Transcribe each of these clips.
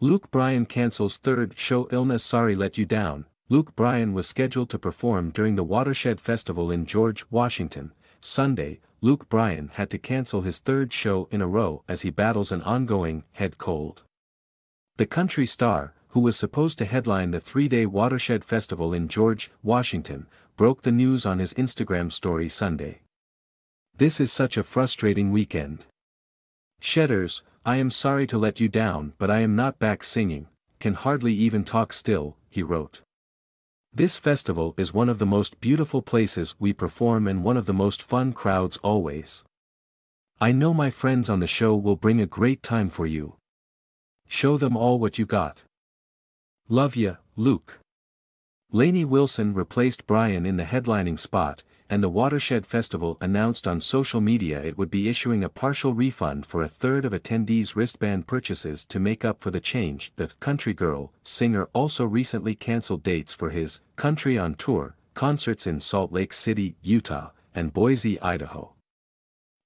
Luke Bryan cancels third show Illness Sorry Let You Down. Luke Bryan was scheduled to perform during the Watershed Festival in George, Washington. Sunday, Luke Bryan had to cancel his third show in a row as he battles an ongoing head cold. The country star, who was supposed to headline the three-day Watershed Festival in George, Washington, broke the news on his Instagram story Sunday. This is such a frustrating weekend. Shedders, I am sorry to let you down but I am not back singing, can hardly even talk still, he wrote. This festival is one of the most beautiful places we perform and one of the most fun crowds always. I know my friends on the show will bring a great time for you. Show them all what you got. Love ya, Luke. Lainey Wilson replaced Bryan in the headlining spot, and the Watershed Festival announced on social media it would be issuing a partial refund for a third of attendees' wristband purchases to make up for the change. The Country Girl singer also recently canceled dates for his Country on Tour concerts in Salt Lake City, Utah, and Boise, Idaho.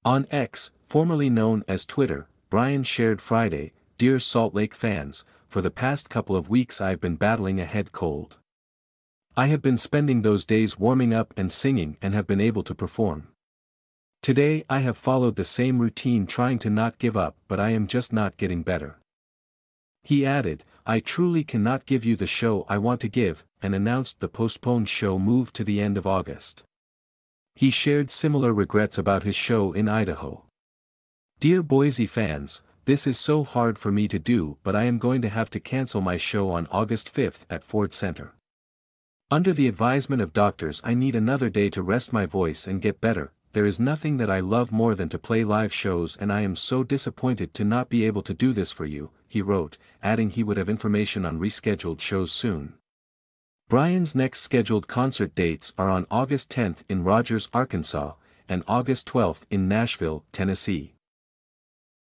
On X, formerly known as Twitter, Bryan shared Friday, Dear Salt Lake fans, for the past couple of weeks I've been battling a head cold. I have been spending those days warming up and singing and have been able to perform. Today I have followed the same routine trying to not give up but I am just not getting better. He added, I truly cannot give you the show I want to give, and announced the postponed show moved to the end of August. He shared similar regrets about his show in Idaho. Dear Boise fans, this is so hard for me to do but I am going to have to cancel my show on August 5th at Ford Center. Under the advisement of doctors I need another day to rest my voice and get better, there is nothing that I love more than to play live shows and I am so disappointed to not be able to do this for you, he wrote, adding he would have information on rescheduled shows soon. Bryan's next scheduled concert dates are on August 10th in Rogers, Arkansas, and August 12th in Nashville, Tennessee.